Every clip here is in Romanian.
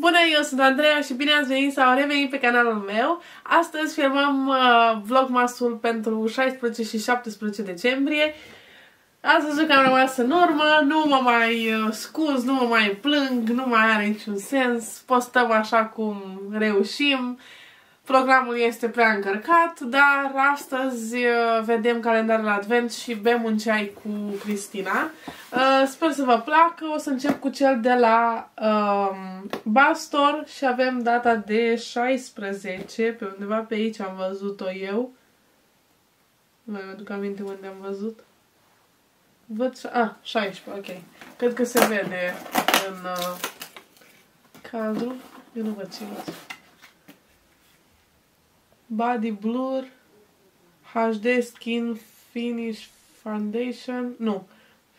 Bună, eu sunt Andreea și bine ați venit sau revenit pe canalul meu. Astăzi filmăm uh, vlogmasul pentru 16 și 17 decembrie. Ați văzut că am rămas în urmă, nu mă mai uh, scuz, nu mă mai plâng, nu mai are niciun sens. Postăm așa cum reușim. Programul este prea încărcat, dar astăzi uh, vedem calendarul Advent și bem un ceai cu Cristina. Uh, sper să vă placă. O să încep cu cel de la um, Bastor și avem data de 16, pe undeva pe aici am văzut-o eu. Nu mai aduc aminte unde am văzut. Văd... Ah, 16, ok. Cred că se vede în uh, cadru. Eu nu văd ce văd. Body Blur HD Skin Finish Foundation, nu,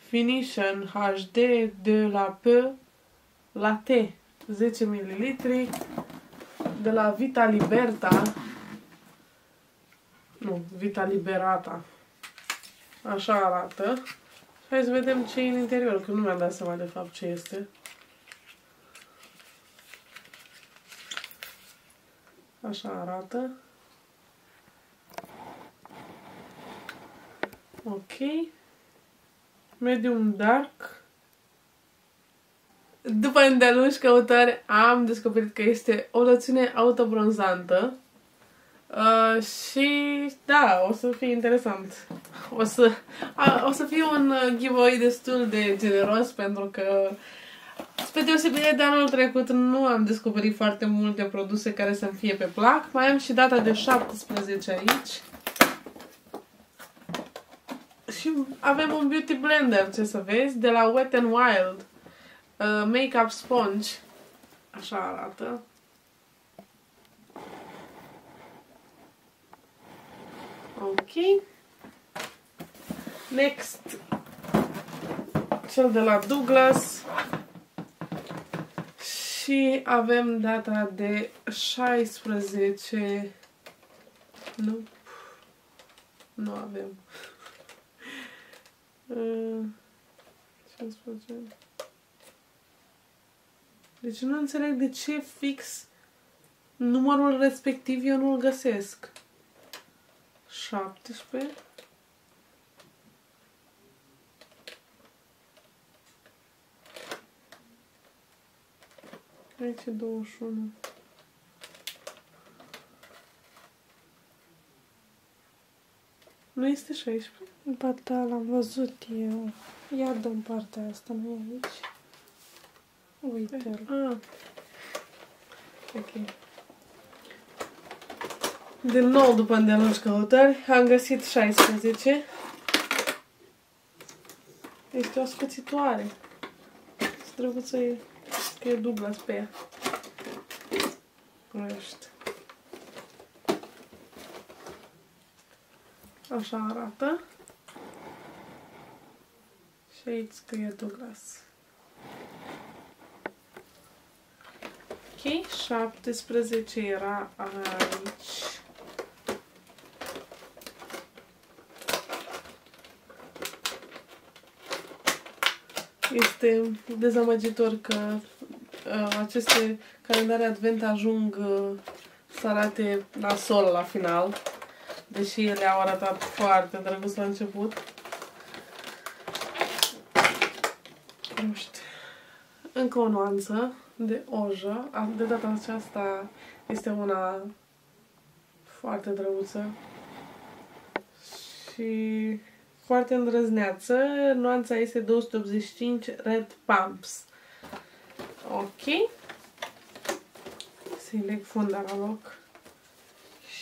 Finition HD de la P la T, 10 ml de la Vita Liberta, nu, Vita Liberata, așa arată. Hai să vedem ce e în interior, că nu mi-am dat seama de fapt ce este. Așa arată. Ok. Medium dark. După îndelungi căutări am descoperit că este o loțiune autobronzantă. Uh, și da, o să fie interesant. O să, a, o să fie un giveaway destul de generos pentru că spre deosebire de anul trecut nu am descoperit foarte multe produse care să-mi fie pe plac. Mai am și data de 17 aici. Și avem un beauty blender, ce să vezi, de la Wet n Wild. Uh, Makeup sponge. Așa arată. Ok. Next. Cel de la Douglas. Și avem data de 16. Nu. Nu avem. 15. Deci nu înțeleg de ce fix numărul respectiv eu nu-l găsesc. 17. Aici e 21. Nu este 16? Ba da, l-am văzut eu. Ia dă în partea asta, nu e aici. Uite-l. Ah. Ok. Din nou, după îndelungi căutări, am găsit 16. Este o scuțitoare. Străbuță e, că e Douglas pe ea. Ești. Așa arată. Și aici scrie Douglas. Ok, 17 era aici. Este dezamăgitor că uh, aceste calendare advent ajung uh, să arate la sol la final deși ele au arătat foarte drăguț la început. Nu știu. Încă o nuanță de ojă. De data aceasta este una foarte drăguță și foarte îndrăzneață. Nuanța este 285 Red Pumps. Ok. Să-i leg funda la loc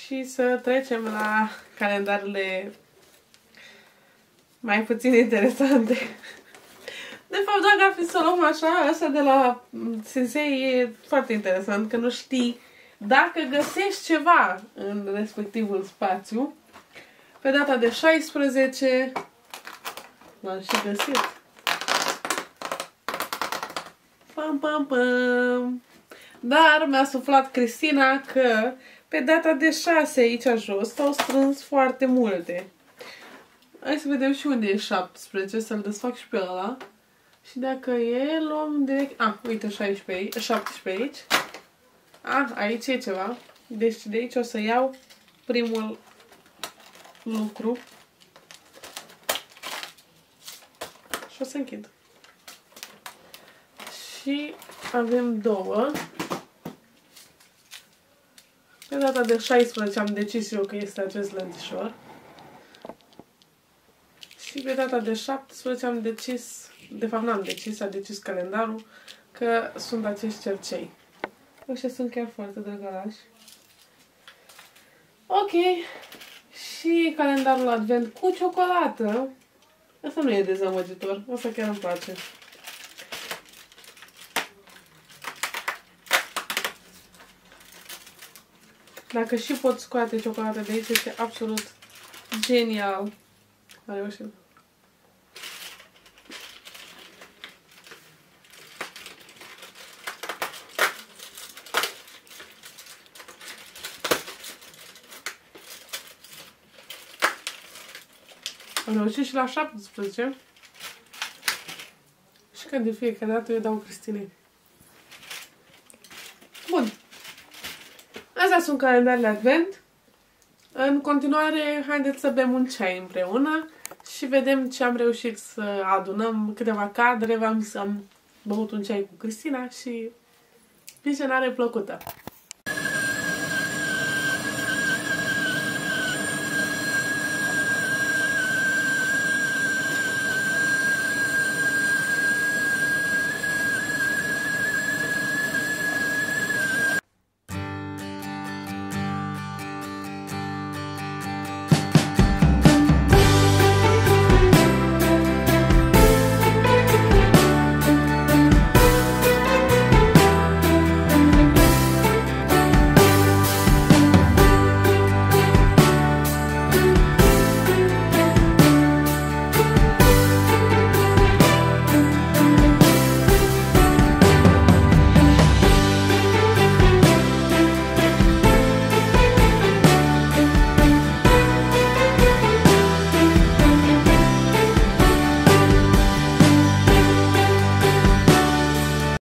și să trecem la calendarele mai puțin interesante. De fapt, dacă ar fi să o luăm așa, asta de la Sensei e foarte interesant, că nu știi dacă găsești ceva în respectivul spațiu. Pe data de 16 l-am și găsit. Pam, pam, pam. Dar mi-a suflat Cristina că pe data de 6 aici jos s-au strâns foarte multe. Hai să vedem și unde e 17, să-l desfac și pe ăla. Și dacă e, luăm direct... Ah, uite, 16 aici, 17 aici. Ah, aici e ceva. Deci de aici o să iau primul lucru. Și o să închid. Și avem două. Pe data de 16 am decis eu că este acest lănțișor. Și pe data de 17 am decis, de fapt n-am decis, a decis calendarul, că sunt acești cercei. Ăștia sunt chiar foarte drăgălași. Ok. Și calendarul advent cu ciocolată. Asta nu e dezamăgitor. Asta chiar îmi place. Dacă și pot scoate ciocolată de aici, este absolut genial. A reușit. Am reușit și la 17. Și că de fiecare dată eu dau Cristinei. Bun. Astea sunt calendarele Advent. În continuare, haideți să bem un ceai împreună și vedem ce am reușit să adunăm câteva cadre. V-am am băut un ceai cu Cristina și visionare plăcută.